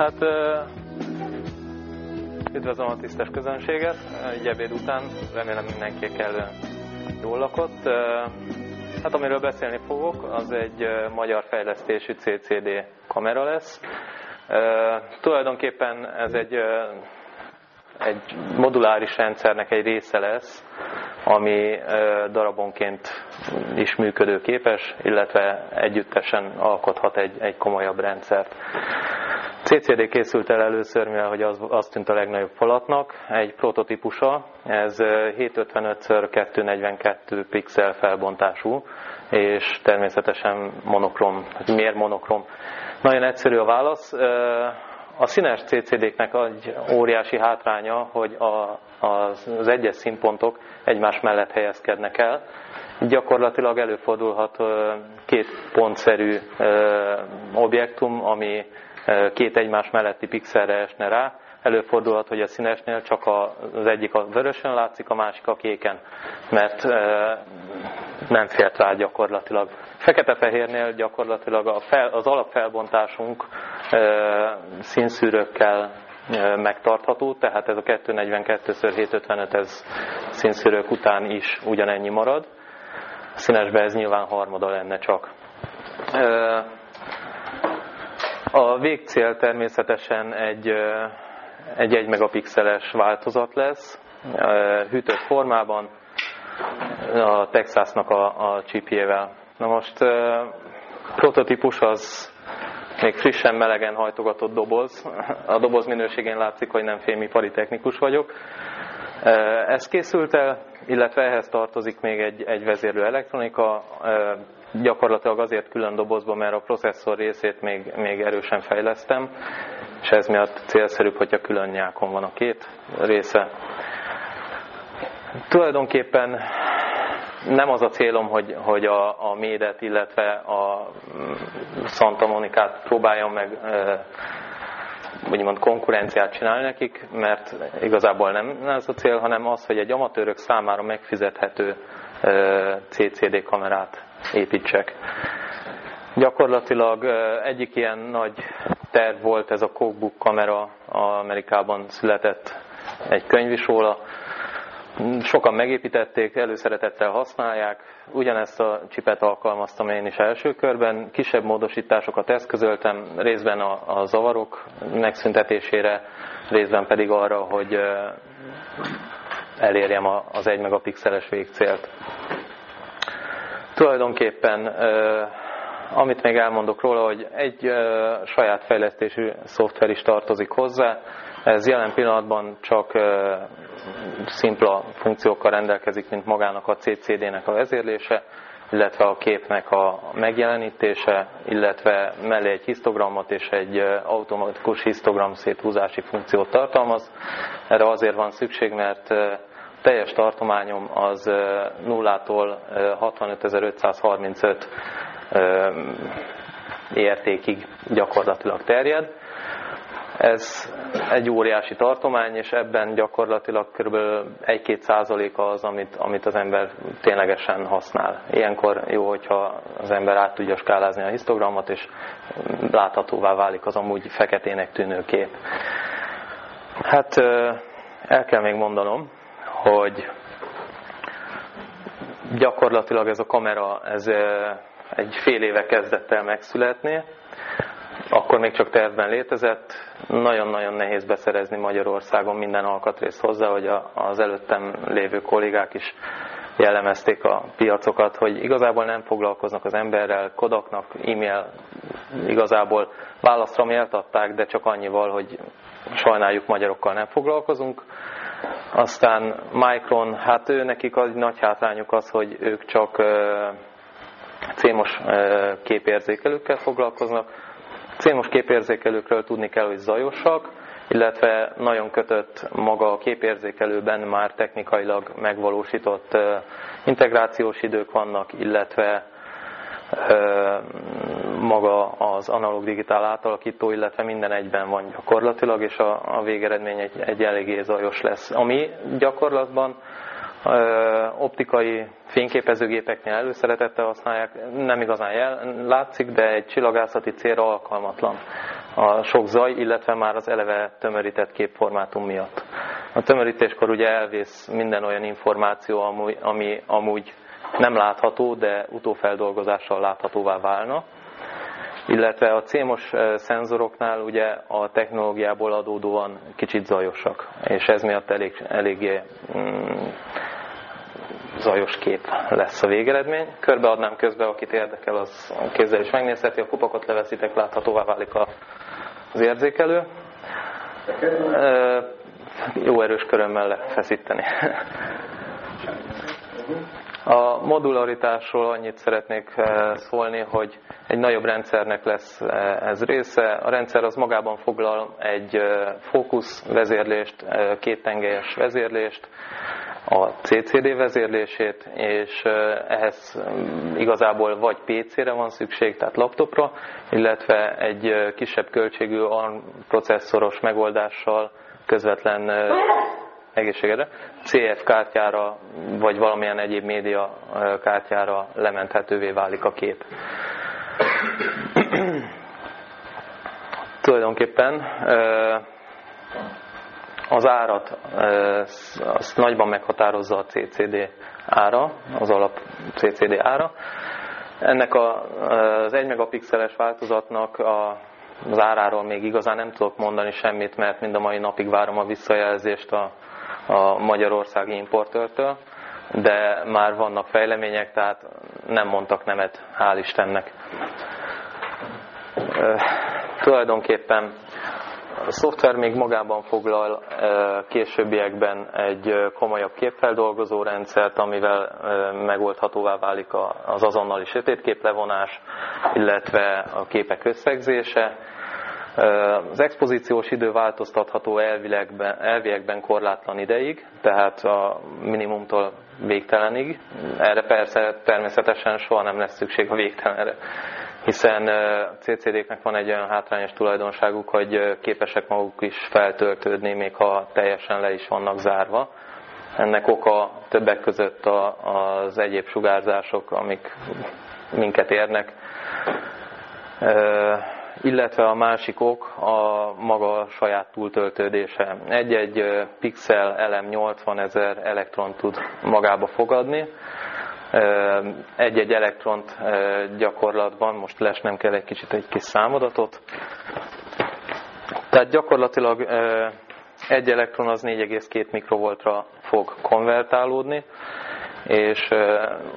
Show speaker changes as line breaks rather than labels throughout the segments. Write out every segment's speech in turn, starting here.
Hát üdvözlöm a tisztes közönséget, egy ebéd után, remélem mindenki kellően jól lakott. Hát amiről beszélni fogok, az egy magyar fejlesztésű CCD kamera lesz. Tulajdonképpen ez egy, egy moduláris rendszernek egy része lesz, ami darabonként is működőképes, illetve együttesen alkothat egy, egy komolyabb rendszert. CCD készült el először, mivel hogy az, az tűnt a legnagyobb falatnak, egy prototípusa, ez 755x242 pixel felbontású, és természetesen monokrom. Miért monokrom? Nagyon egyszerű a válasz. A színes CCD-knek egy óriási hátránya, hogy a, az, az egyes színpontok egymás mellett helyezkednek el. Gyakorlatilag előfordulhat két pontszerű objektum, ami két egymás melletti pixelre esne rá. Előfordulhat, hogy a színesnél csak az egyik a vörösen látszik, a másik a kéken, mert nem fért rá gyakorlatilag. Fekete-fehérnél gyakorlatilag az alapfelbontásunk színszűrőkkel megtartható, tehát ez a 242x755 ez színszűrők után is ugyanennyi marad. A színesben ez nyilván harmada lenne csak. A végcél természetesen egy, egy 1 megapixeles változat lesz, hűtött formában, a Texasnak a, a csipjével. Na most prototípus az még frissen, melegen hajtogatott doboz. A doboz minőségén látszik, hogy nem fémipari technikus vagyok. Ez készült el, illetve ehhez tartozik még egy, egy vezérlő elektronika, gyakorlatilag azért külön dobozban, mert a processzor részét még, még erősen fejlesztem, és ez miatt célszerűbb, hogyha külön nyákon van a két része. Tulajdonképpen nem az a célom, hogy, hogy a, a médet, illetve a mm, Santa Monikát próbáljam meg úgymond konkurenciát csinálni nekik, mert igazából nem ez a cél, hanem az, hogy egy amatőrök számára megfizethető CCD kamerát építsek. Gyakorlatilag egyik ilyen nagy terv volt ez a Cookbook kamera, Amerikában született egy könyv is róla. Sokan megépítették, előszeretettel használják. Ugyanezt a csipet alkalmaztam én is első körben. Kisebb módosításokat eszközöltem, részben a, a zavarok megszüntetésére, részben pedig arra, hogy elérjem az 1 megapixeles végcélt. Tulajdonképpen amit még elmondok róla, hogy egy saját fejlesztésű szoftver is tartozik hozzá, ez jelen pillanatban csak szimpla funkciókkal rendelkezik, mint magának a CCD-nek a vezérlése, illetve a képnek a megjelenítése, illetve mellé egy histogramot és egy automatikus histogram széthúzási funkciót tartalmaz. Erre azért van szükség, mert teljes tartományom az 0-tól 65.535 értékig gyakorlatilag terjed. Ez egy óriási tartomány, és ebben gyakorlatilag kb. 1-2 százaléka az, amit, amit az ember ténylegesen használ. Ilyenkor jó, hogyha az ember át tudja skálázni a histogramot, és láthatóvá válik az amúgy feketének tűnő kép. Hát el kell még mondanom, hogy gyakorlatilag ez a kamera ez egy fél éve kezdett el megszületni, akkor még csak tervben létezett. Nagyon-nagyon nehéz beszerezni Magyarországon minden alkatrészt hozzá, hogy az előttem lévő kollégák is jellemezték a piacokat, hogy igazából nem foglalkoznak az emberrel, kodaknak, e-mail igazából válaszra méltatták, de csak annyival, hogy sajnáljuk magyarokkal nem foglalkozunk. Aztán Micron, hát ő nekik az nagy hátrányuk az, hogy ők csak CMOS képérzékelőkkel foglalkoznak. CMOS képérzékelőkről tudni kell, hogy zajosak, illetve nagyon kötött maga a képérzékelőben már technikailag megvalósított integrációs idők vannak, illetve maga az analóg digitál átalakító, illetve minden egyben van gyakorlatilag, és a, a végeredmény egy, egy eléggé zajos lesz. Ami gyakorlatban optikai fényképezőgépeknél előszeretettel használják, nem igazán jel, látszik, de egy csillagászati célra alkalmatlan. a sok zaj, illetve már az eleve tömörített képformátum miatt. A tömörítéskor ugye elvész minden olyan információ, ami, ami amúgy nem látható, de utófeldolgozással láthatóvá válna. Illetve a CMOS szenzoroknál ugye a technológiából adódóan kicsit zajosak, és ez miatt elég, eléggé mm, zajos kép lesz a végeredmény. Körbeadnám közbe, akit érdekel, az kézzel is megnézheti, a kupakot leveszitek, láthatóvá válik az érzékelő. Jó erős körömmel lefeszíteni. A modularitásról annyit szeretnék szólni, hogy egy nagyobb rendszernek lesz ez része. A rendszer az magában foglal egy fókusz vezérlést, két tengelyes vezérlést, a CCD vezérlését, és ehhez igazából vagy PC-re van szükség, tehát laptopra, illetve egy kisebb költségű ARM processzoros megoldással közvetlen egészségedre, CF kártyára, vagy valamilyen egyéb média kártyára lementhetővé válik a kép. Tulajdonképpen az árat azt nagyban meghatározza a CCD ára, az alap CCD ára. Ennek a, az 1 megapixeles változatnak a, az áráról még igazán nem tudok mondani semmit, mert mind a mai napig várom a visszajelzést a, a magyarországi importőrtől, de már vannak fejlemények, tehát nem mondtak nemet, hál' Istennek. Tulajdonképpen a szoftver még magában foglal későbbiekben egy komolyabb képfeldolgozó rendszert, amivel megoldhatóvá válik az azonnali sötétképlevonás, illetve a képek összegzése. Az expozíciós idő változtatható elviekben, elviekben korlátlan ideig, tehát a minimumtól végtelenig. Erre persze természetesen soha nem lesz szükség a végtelenre hiszen a CCD-knek van egy olyan hátrányos tulajdonságuk, hogy képesek maguk is feltöltődni, még ha teljesen le is vannak zárva. Ennek oka többek között az egyéb sugárzások, amik minket érnek, illetve a másik ok a maga saját túltöltődése. Egy-egy pixel elem 80 ezer elektron tud magába fogadni, egy-egy elektront gyakorlatban, most lesnem kell egy kicsit egy kis számadatot, tehát gyakorlatilag egy elektron az 4,2 mikrovoltra fog konvertálódni, és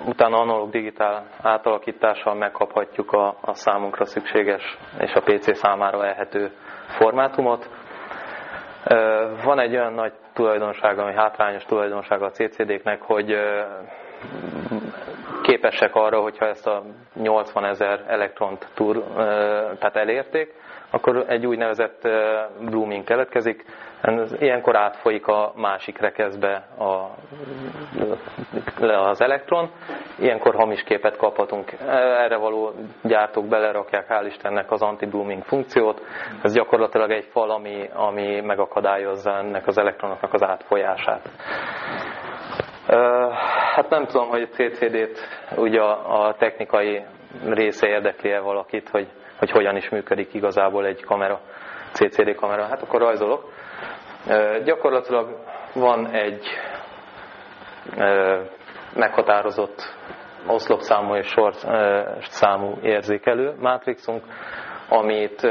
utána analóg-digitál átalakítással megkaphatjuk a, a számunkra szükséges és a PC számára elhető formátumot. Van egy olyan nagy tulajdonsága, ami hátrányos tulajdonsága a CCD-knek, hogy képesek arra, hogyha ezt a 80 ezer elektront túr, tehát elérték, akkor egy úgynevezett blooming keletkezik, ilyenkor átfolyik a másik rekeszbe a, az elektron, ilyenkor hamis képet kaphatunk. Erre való gyártók belerakják hál' Istennek az anti-blooming funkciót, ez gyakorlatilag egy fal, ami, ami megakadályozza ennek az elektronoknak az átfolyását. Hát nem tudom, hogy a CCD-t ugye a, a technikai része érdekli-e valakit, hogy, hogy hogyan is működik igazából egy kamera, CCD kamera. Hát akkor rajzolok. Gyakorlatilag van egy meghatározott oszlopszámú és sor számú érzékelő mátrixunk, amit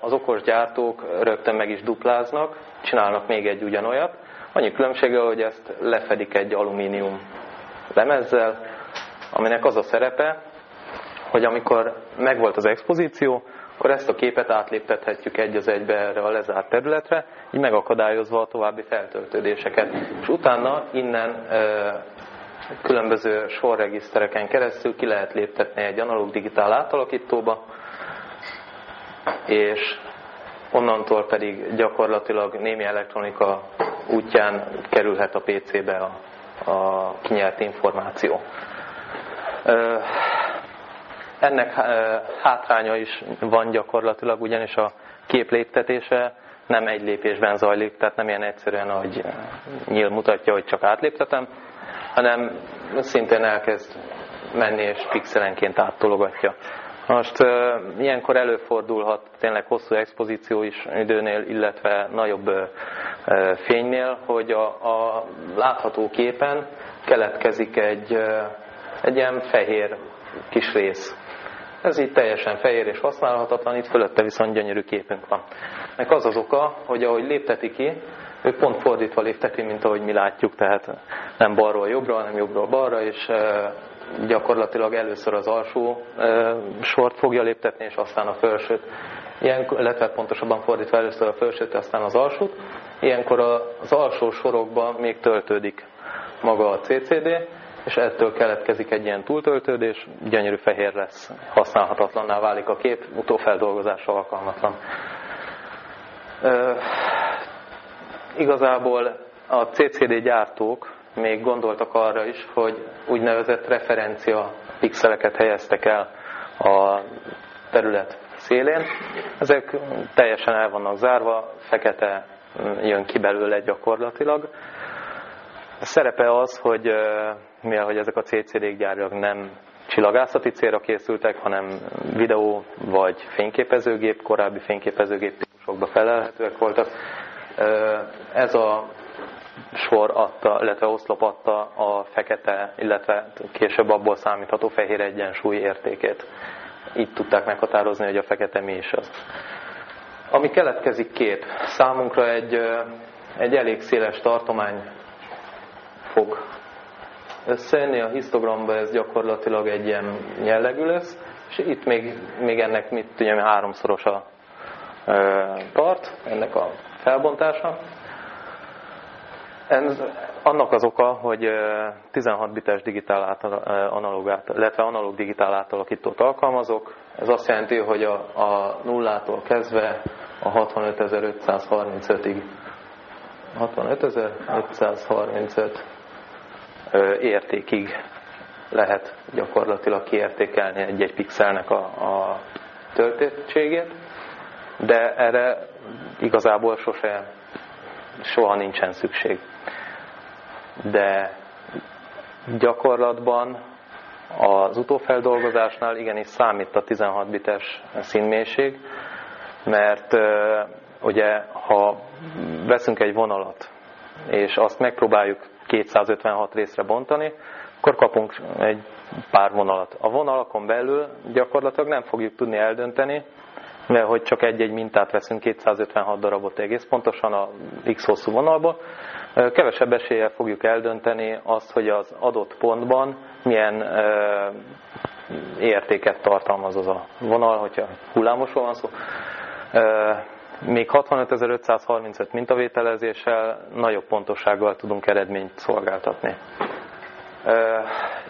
az okos gyártók rögtön meg is dupláznak, csinálnak még egy ugyanolyat, Annyi különbsége, hogy ezt lefedik egy alumínium lemezzel, aminek az a szerepe, hogy amikor megvolt az expozíció, akkor ezt a képet átléptethetjük egy az egybe erre a lezárt területre, így megakadályozva a további feltöltődéseket. És utána innen különböző sorregisztereken keresztül ki lehet léptetni egy analóg digitál átalakítóba, és onnantól pedig gyakorlatilag némi elektronika útján kerülhet a PC-be a, a kinyert információ. Ennek hátránya is van gyakorlatilag, ugyanis a kép léptetése nem egy lépésben zajlik, tehát nem ilyen egyszerűen, ahogy nyíl mutatja, hogy csak átléptetem, hanem szintén elkezd menni és pixelenként áttologatja Most ilyenkor előfordulhat tényleg hosszú expozíció is időnél, illetve nagyobb fénynél, hogy a, a látható képen keletkezik egy, egy ilyen fehér kis rész. Ez így teljesen fehér és használhatatlan, itt fölötte viszont gyönyörű képünk van. Meg az az oka, hogy ahogy lépteti ki, ő pont fordítva lépteti, mint ahogy mi látjuk, tehát nem balról jobbra, hanem jobbról balra, és gyakorlatilag először az alsó sort fogja léptetni, és aztán a felsőt. Ilyen, illetve pontosabban fordítva először a felsőt, aztán az alsót. Ilyenkor az alsó sorokban még töltődik maga a CCD, és ettől keletkezik egy ilyen túltöltődés, gyönyörű fehér lesz, használhatatlanná válik a kép, utófeldolgozásra alkalmatlan. E, igazából a CCD gyártók még gondoltak arra is, hogy úgynevezett referencia pixeleket helyeztek el a terület szélén. Ezek teljesen el vannak zárva, fekete jön ki belőle gyakorlatilag. A szerepe az, hogy mivel hogy ezek a CCD-k gyárilag nem csillagászati célra készültek, hanem videó vagy fényképezőgép, korábbi fényképezőgép típusokba felelhetőek voltak. Ez a sor adta, illetve oszlop adta a fekete, illetve később abból számítható fehér egyensúly értékét. Így tudták meghatározni, hogy a fekete mi is az. Ami keletkezik kép, számunkra egy, egy elég széles tartomány fog összejönni, a histogramban ez gyakorlatilag egy ilyen jellegű lesz, és itt még, még ennek mit tudjam, háromszoros a tart, ennek a felbontása. Ez annak az oka, hogy 16 bites digitál átal, analóg, illetve analóg digitál átalakítót alkalmazok. Ez azt jelenti, hogy a, a nullától kezdve a 65535-ig 65535 értékig lehet gyakorlatilag kiértékelni egy-egy pixelnek a, a töltöttségét, de erre igazából sose, soha nincsen szükség de gyakorlatban az utófeldolgozásnál igenis számít a 16 bites színmélység, mert ugye ha veszünk egy vonalat, és azt megpróbáljuk 256 részre bontani, akkor kapunk egy pár vonalat. A vonalakon belül gyakorlatilag nem fogjuk tudni eldönteni, mert hogy csak egy-egy mintát veszünk 256 darabot egész pontosan a X hosszú vonalból, kevesebb eséllyel fogjuk eldönteni azt, hogy az adott pontban milyen értéket tartalmaz az a vonal, hogyha hullámosról van szó. Még 65.535 mintavételezéssel nagyobb pontossággal tudunk eredményt szolgáltatni.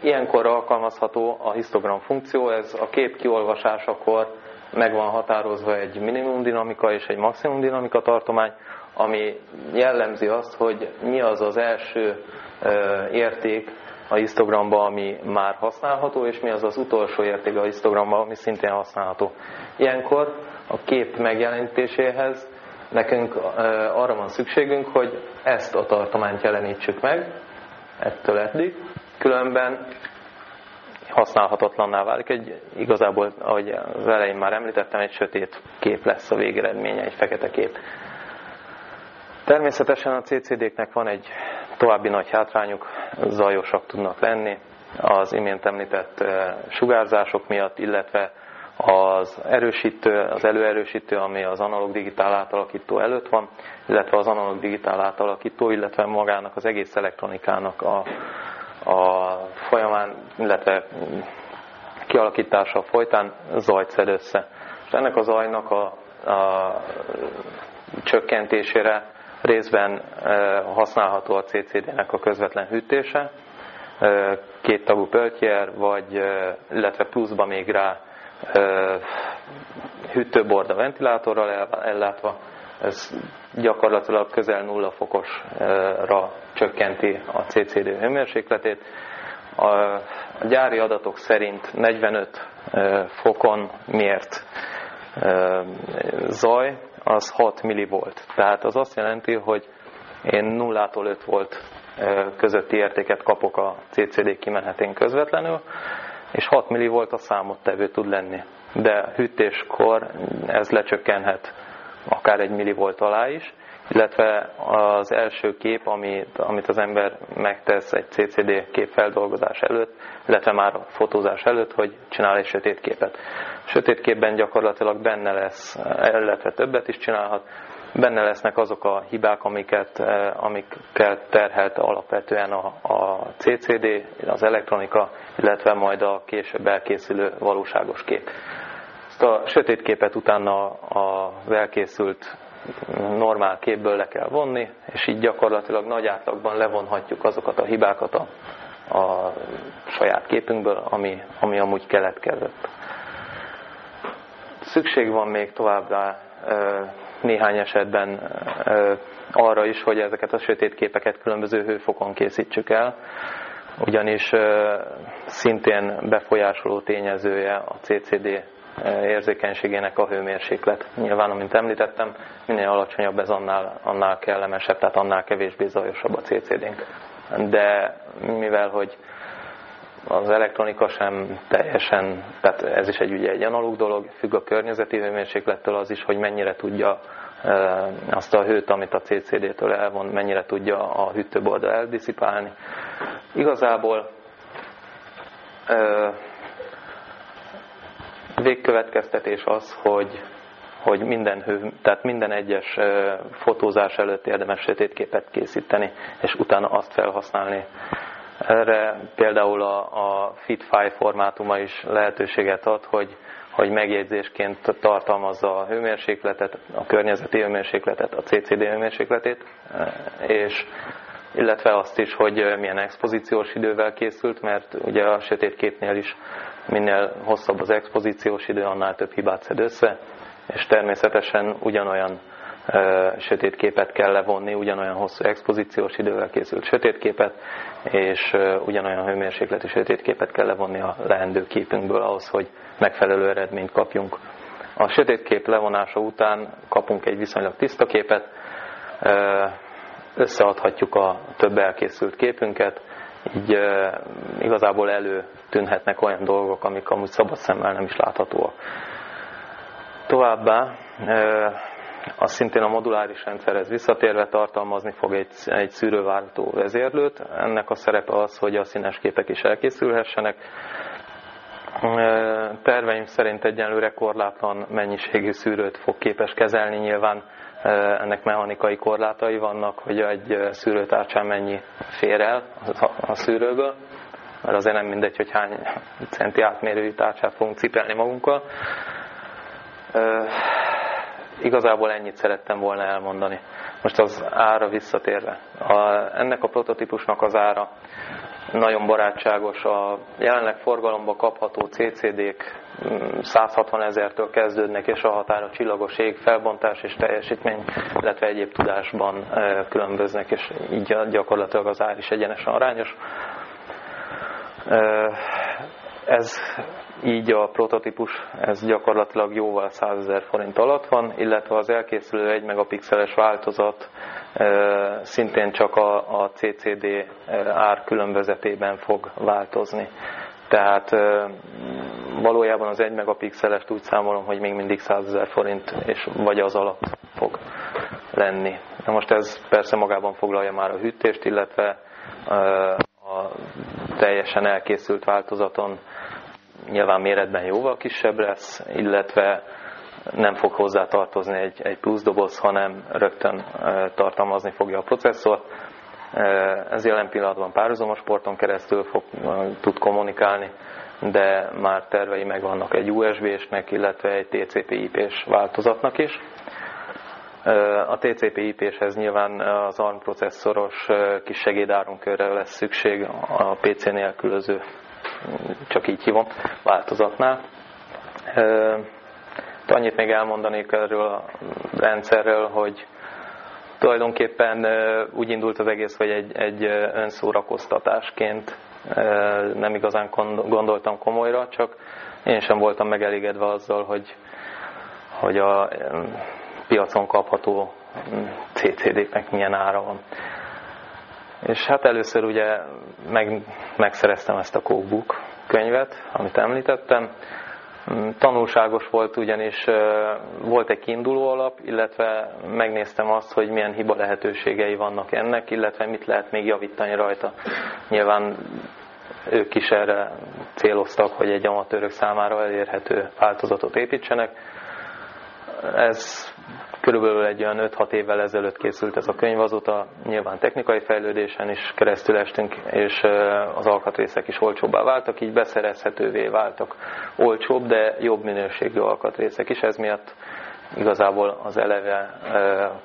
Ilyenkor alkalmazható a histogram funkció, ez a kép kiolvasásakor meg van határozva egy minimum dinamika és egy maximum dinamika tartomány, ami jellemzi azt, hogy mi az az első érték a histogramban, ami már használható, és mi az az utolsó érték a histogramban, ami szintén használható. Ilyenkor a kép megjelenítéséhez nekünk arra van szükségünk, hogy ezt a tartományt jelenítsük meg, ettől eddig, különben használhatatlanná válik. Egy, igazából, ahogy az elején már említettem, egy sötét kép lesz a végeredménye, egy fekete kép. Természetesen a CCD-knek van egy további nagy hátrányuk, zajosak tudnak lenni, az imént említett sugárzások miatt, illetve az erősítő, az előerősítő, ami az analóg digitál átalakító előtt van, illetve az analóg digitál átalakító, illetve magának az egész elektronikának a, a folyamán, illetve kialakítása folytán zajt szed össze. És ennek a zajnak a, a csökkentésére részben használható a CCD-nek a közvetlen hűtése, két tagú pöltjer, vagy, illetve pluszba még rá hűtőborda ventilátorral ellátva, ez gyakorlatilag közel nulla fokosra csökkenti a CCD hőmérsékletét. A gyári adatok szerint 45 fokon mért zaj az 6 millivolt. Tehát az azt jelenti, hogy én 0-tól 5 volt közötti értéket kapok a CCD kimenetén közvetlenül, és 6 millivolt a számottevő tud lenni. De hűtéskor ez lecsökkenhet akár egy millivolt alá is, illetve az első kép, amit, amit az ember megtesz egy CCD képfeldolgozás előtt, illetve már a fotózás előtt, hogy csinál egy sötét képet. Sötét képben gyakorlatilag benne lesz, illetve többet is csinálhat, benne lesznek azok a hibák, amiket, amikkel terhelt alapvetően a, a CCD, az elektronika, illetve majd a később elkészülő valóságos kép. A sötét képet utána az elkészült normál képből le kell vonni, és így gyakorlatilag nagy átlagban levonhatjuk azokat a hibákat a, a saját képünkből, ami, ami amúgy keletkezett. Szükség van még továbbá néhány esetben arra is, hogy ezeket a sötét képeket különböző hőfokon készítsük el, ugyanis szintén befolyásoló tényezője a CCD érzékenységének a hőmérséklet. Nyilván, amint említettem, minél alacsonyabb ez, annál, annál kellemesebb, tehát annál kevésbé zajosabb a CCD-nk. De mivel, hogy az elektronika sem teljesen, tehát ez is egy, ugye egy analóg dolog, függ a környezeti hőmérséklettől az is, hogy mennyire tudja azt a hőt, amit a CCD-től elvon, mennyire tudja a hűtőborda eldiszipálni. Igazából végkövetkeztetés az, hogy, hogy minden, tehát minden egyes fotózás előtt érdemes sötétképet készíteni, és utána azt felhasználni. Erre például a, a FitFi formátuma is lehetőséget ad, hogy, hogy megjegyzésként tartalmazza a hőmérsékletet, a környezeti hőmérsékletet, a CCD hőmérsékletét, és illetve azt is, hogy milyen expozíciós idővel készült, mert ugye a sötét is minél hosszabb az expozíciós idő, annál több hibát szed össze, és természetesen ugyanolyan ö, sötét képet kell levonni, ugyanolyan hosszú expozíciós idővel készült sötét képet, és ö, ugyanolyan hőmérsékleti sötét képet kell levonni a leendő képünkből ahhoz, hogy megfelelő eredményt kapjunk. A sötét kép levonása után kapunk egy viszonylag tiszta képet, összeadhatjuk a több elkészült képünket, így igazából előtűnhetnek olyan dolgok, amik amúgy szabad szemmel nem is láthatóak. Továbbá az szintén a moduláris rendszerhez visszatérve tartalmazni fog egy, egy szűrőváltó vezérlőt. Ennek a szerepe az, hogy a színes képek is elkészülhessenek. Terveim szerint egyenlőre korlátlan mennyiségű szűrőt fog képes kezelni, nyilván ennek mechanikai korlátai vannak, hogy egy szűrőtárcsán mennyi fér el a szűrőből, mert azért nem mindegy, hogy hány centi átmérőjű tárcsát fogunk cipelni magunkkal. Igazából ennyit szerettem volna elmondani. Most az ára visszatérve. A, ennek a prototípusnak az ára nagyon barátságos. A jelenleg forgalomba kapható CCD-k 160 ezertől kezdődnek, és a határa csillagos ég, felbontás és teljesítmény, illetve egyéb tudásban különböznek, és így gyakorlatilag az ár is egyenesen arányos. Ez így a prototípus, ez gyakorlatilag jóval 100 ezer forint alatt van, illetve az elkészülő 1 megapixeles változat szintén csak a, a CCD ár különbözetében fog változni. Tehát valójában az 1 megapixelest úgy számolom, hogy még mindig 100 ezer forint, és vagy az alatt fog lenni. Na most ez persze magában foglalja már a hűtést, illetve a teljesen elkészült változaton nyilván méretben jóval kisebb lesz, illetve nem fog hozzá tartozni egy, egy plusz doboz, hanem rögtön tartalmazni fogja a processzort. Ez jelen pillanatban párhuzamos porton keresztül fog, tud kommunikálni, de már tervei megvannak egy USB-snek, illetve egy TCP/IP-s változatnak is. A TCP/IP-shez nyilván az ARM processzoros kis segédárunkörre lesz szükség a PC nélkülöző, csak így hívom, változatnál. Annyit még elmondanék erről a rendszerről, hogy tulajdonképpen úgy indult az egész, hogy egy, egy önszórakoztatásként nem igazán gondoltam komolyra, csak én sem voltam megelégedve azzal, hogy, hogy a piacon kapható CCD-knek milyen ára van. És hát először ugye meg, megszereztem ezt a Cookbook könyvet, amit említettem. Mm, tanulságos volt ugyanis, volt egy kiinduló alap, illetve megnéztem azt, hogy milyen hiba lehetőségei vannak ennek, illetve mit lehet még javítani rajta. Nyilván ők is erre céloztak, hogy egy amatőrök számára elérhető változatot építsenek. Ez körülbelül egy olyan 5-6 évvel ezelőtt készült ez a könyv, azóta nyilván technikai fejlődésen is keresztül estünk, és az alkatrészek is olcsóbbá váltak, így beszerezhetővé váltak olcsóbb, de jobb minőségű alkatrészek is, ez miatt igazából az eleve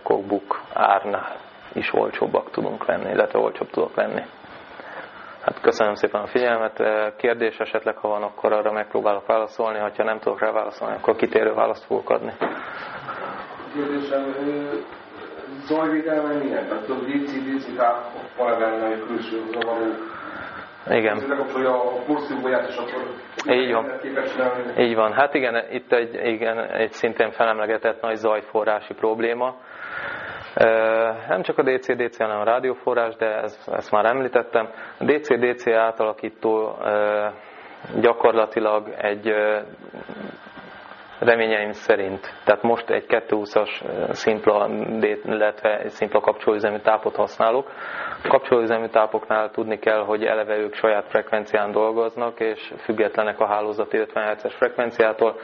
cookbook árnál is olcsóbbak tudunk lenni, illetve olcsóbb tudok lenni. Hát köszönöm szépen a figyelmet. Kérdés esetleg, ha van, akkor arra megpróbálok válaszolni. Ha nem tudok rá válaszolni, akkor kitérő választ fogok adni.
Kérdésem, zajvédelme milyen? Tehát több DC, DC van benne egy külső zavaró
igen.
a
így van. Így van. Hát igen, itt egy, igen, egy szintén felemlegetett nagy zajforrási probléma. Nem csak a DC-DC, hanem a rádióforrás, de ezt, ezt már említettem. A DC-DC átalakító gyakorlatilag egy reményeim szerint. Tehát most egy 220-as szimpla, illetve egy szimpla kapcsolóüzemű tápot használok. A kapcsolóüzemű tápoknál tudni kell, hogy eleve ők saját frekvencián dolgoznak, és függetlenek a hálózati 50 Hz-es frekvenciától.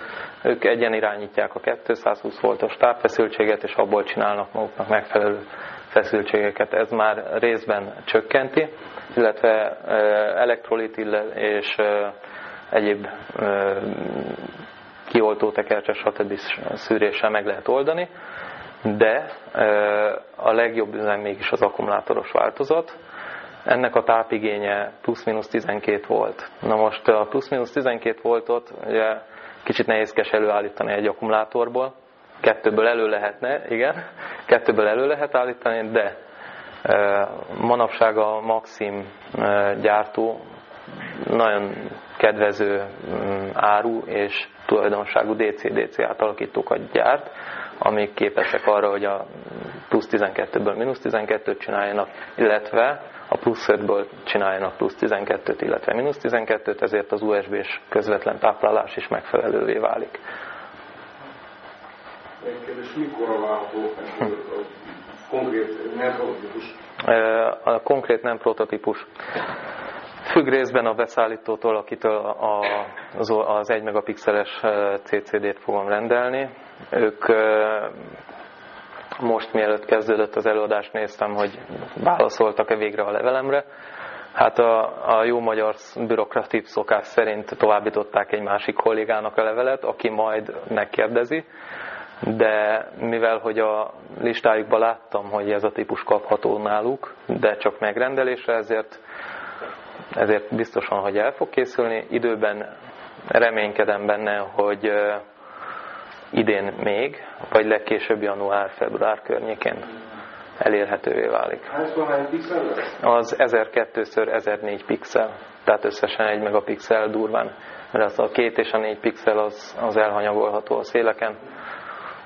Ők egyen irányítják a 220 voltos tápfeszültséget, és abból csinálnak maguknak megfelelő feszültségeket. Ez már részben csökkenti, illetve elektrolit és egyéb kioltó tekercses, stb. szűréssel meg lehet oldani, de a legjobb üzem mégis az akkumulátoros változat. Ennek a tápigénye plusz-minusz 12 volt. Na most a plusz-minusz 12 voltot ugye kicsit nehézkes előállítani egy akkumulátorból. Kettőből elő lehetne, igen, kettőből elő lehet állítani, de manapság a Maxim gyártó nagyon kedvező mm, áru és tulajdonságú DC-DC átalakítókat gyárt, amik képesek arra, hogy a plusz 12-ből mínusz 12-t csináljanak, illetve a plusz 5-ből csináljanak plusz 12-t, illetve mínusz 12-t, ezért az USB-s közvetlen táplálás is megfelelővé válik.
Egy kérdés, mikor a konkrét nem prototípus?
A konkrét nem prototípus. Függ részben a beszállítótól, akitől az 1 megapixeles CCD-t fogom rendelni. Ők most mielőtt kezdődött az előadást néztem, hogy válaszoltak-e végre a levelemre. Hát a, a jó magyar bürokratív szokás szerint továbbították egy másik kollégának a levelet, aki majd megkérdezi, de mivel hogy a listájukban láttam, hogy ez a típus kapható náluk, de csak megrendelésre, ezért ezért biztosan, hogy el fog készülni. Időben reménykedem benne, hogy idén még, vagy legkésőbb január-február környékén elérhetővé válik. Az 1002x1004 pixel, tehát összesen 1 megapixel durván, mert az a két és a négy pixel az, az elhanyagolható a széleken.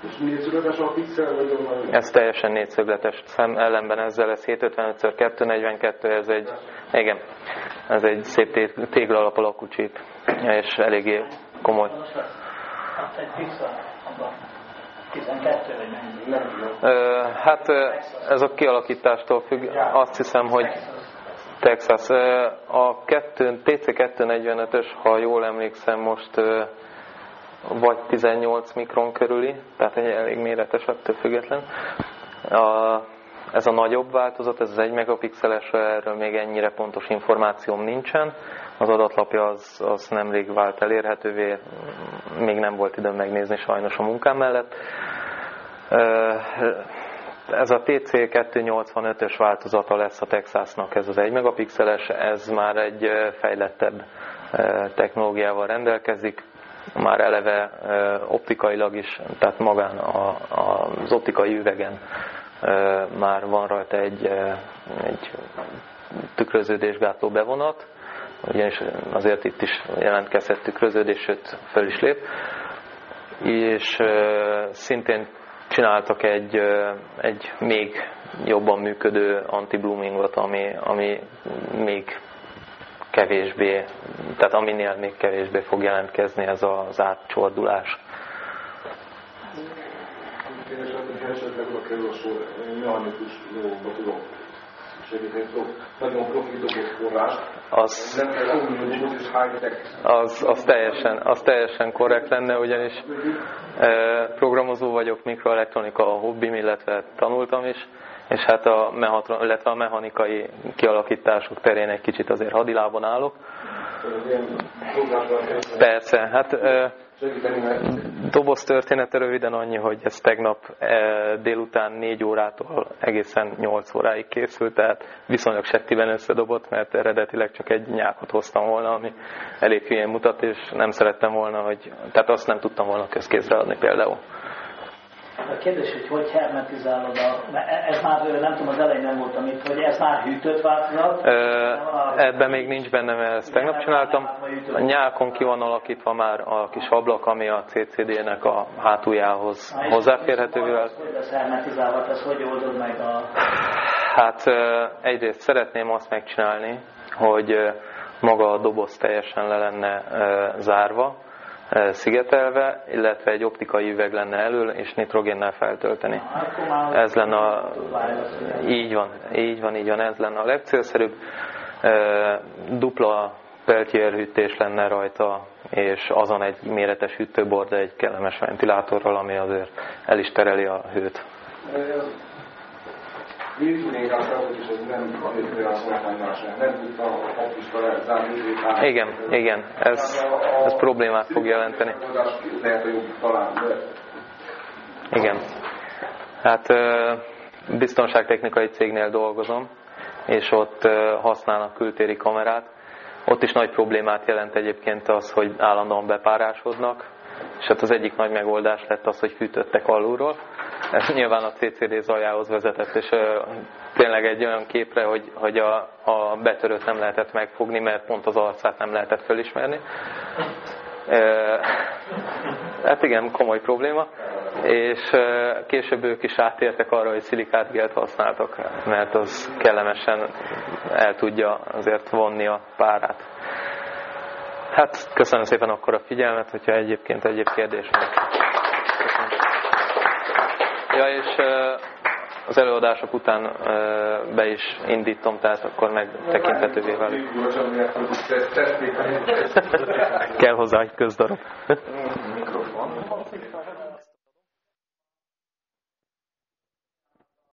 És négyszögletes a pixel, vagy
Ez teljesen négyszögletes. Szem ellenben ezzel ez 755x242, ez egy, igen, ez egy szép téglalap alakú csíp, és eléggé komoly. Hát ez a kialakítástól függ. Azt hiszem, hogy Texas. A TC245-ös, ha jól emlékszem, most vagy 18 mikron körüli, tehát egy elég méretes ettől független. A, ez a nagyobb változat, ez az 1 megapixeles, erről még ennyire pontos információm nincsen. Az adatlapja az, az nemrég vált elérhetővé, még nem volt időm megnézni sajnos a munkám mellett. Ez a TC285-ös változata lesz a Texasnak, ez az 1 megapixeles, ez már egy fejlettebb technológiával rendelkezik, már eleve optikailag is, tehát magán a, az optikai üvegen már van rajta egy, egy tükröződésgátló bevonat, ugyanis azért itt is jelentkezett tükröződés, sőt föl is lép, és szintén csináltak egy, egy még jobban működő anti-bloomingot, ami, ami még kevésbé, tehát aminél még kevésbé fog jelentkezni ez az átcsordulás.
Esetleg a kerül a sor, mechanikus dolgokba tudok segíteni, nagyon profi dobozforrás. Az.
Az, az, teljesen, az teljesen korrekt lenne, ugyanis e, programozó vagyok, mikroelektronika a hobbim, illetve tanultam is, és hát a, mehatron, illetve a mechanikai kialakítások terén egy kicsit azért hadilában állok. Persze, hát doboz története röviden annyi, hogy ez tegnap délután 4 órától egészen 8 óráig készült, tehát viszonylag settiben összedobott, mert eredetileg csak egy nyákot hoztam volna, ami elég hülyén mutat, és nem szerettem volna, hogy, tehát azt nem tudtam volna közkézre adni például.
A kérdés, hogy hogy hermetizálod a... E- ez már, nem tudom, az elején nem voltam itt, hogy ez már hűtött változat?
Ebben még nincs benne, mert ezt tegnap csináltam. A nyálkon ki van alakítva már a kis ablak, ami a CCD-nek a hátuljához hozzáférhetővé
vált. Hogy lesz hermetizálva, ez hogy oldod meg a...
Hát egyrészt szeretném azt megcsinálni, hogy maga a doboz teljesen le lenne zárva, szigetelve, illetve egy optikai üveg lenne elől, és nitrogénnel feltölteni. Ez lenne a... Így van, így van, így van, ez lenne a legcélszerűbb. Dupla peltierhűtés lenne rajta, és azon egy méretes hűtőbord, egy kellemes ventilátorral, ami azért el is tereli a hőt. Igen, igen, ez, ez problémát fog jelenteni. Igen. Hát biztonságtechnikai cégnél dolgozom, és ott használnak kültéri kamerát. Ott is nagy problémát jelent egyébként az, hogy állandóan bepárásodnak, és hát az egyik nagy megoldás lett az, hogy fűtöttek alulról. Ez nyilván a CCD zajához vezetett, és tényleg egy olyan képre, hogy, hogy a, a betörőt nem lehetett megfogni, mert pont az arcát nem lehetett felismerni. Hát igen, komoly probléma. És később ők is átértek arra, hogy szilikátgelt használtak, mert az kellemesen el tudja azért vonni a párát. Hát köszönöm szépen akkor a figyelmet, hogyha egyébként egyéb kérdés van. Ja, és az előadások után be is indítom, tehát akkor megtekinthetővé válik. Kell hozzá egy közdarab. Mikrofon.